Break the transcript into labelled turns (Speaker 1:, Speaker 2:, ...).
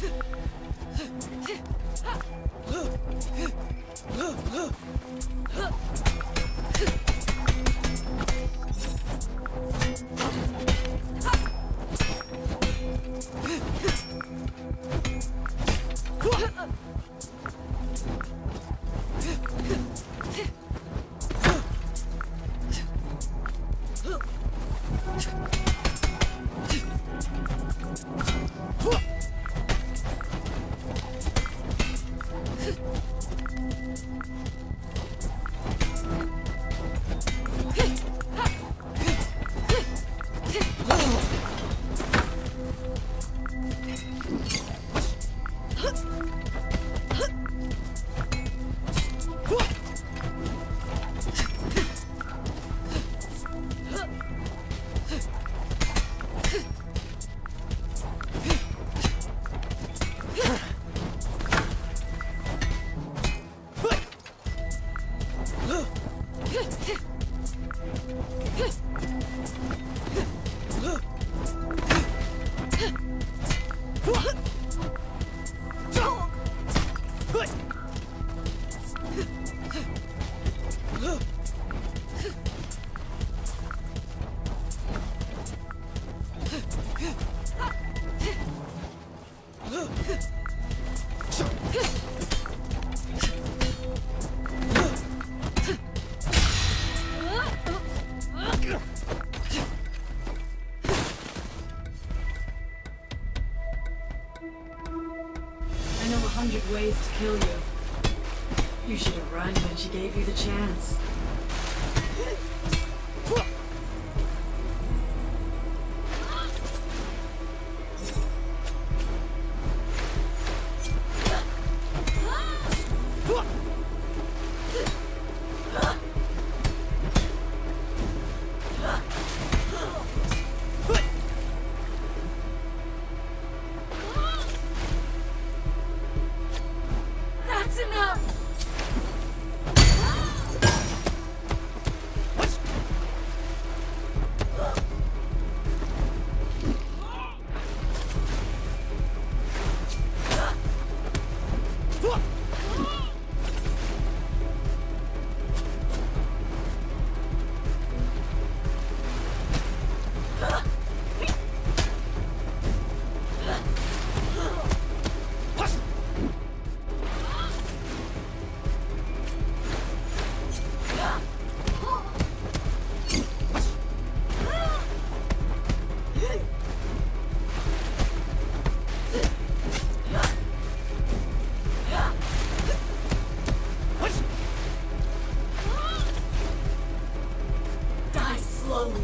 Speaker 1: Huh? Huh. Ways to kill you. You should have run when she gave you the chance. 是的 slowly.